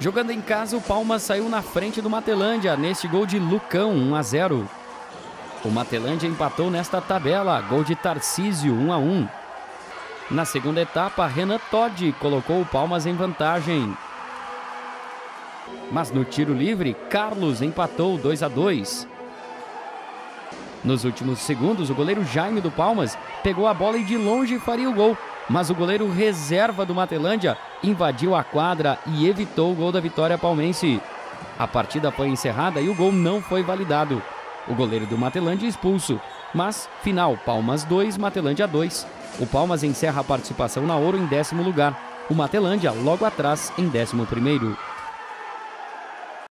Jogando em casa, o Palmas saiu na frente do Matelândia neste gol de Lucão, 1 a 0. O Matelândia empatou nesta tabela, gol de Tarcísio, 1 a 1. Na segunda etapa, Renan Todd colocou o Palmas em vantagem. Mas no tiro livre, Carlos empatou 2 a 2. Nos últimos segundos, o goleiro Jaime do Palmas pegou a bola e de longe faria o gol, mas o goleiro reserva do Matelândia invadiu a quadra e evitou o gol da vitória palmense. A partida foi encerrada e o gol não foi validado. O goleiro do Matelândia expulso, mas final Palmas 2, Matelândia 2. O Palmas encerra a participação na Ouro em décimo lugar. O Matelândia logo atrás em décimo primeiro.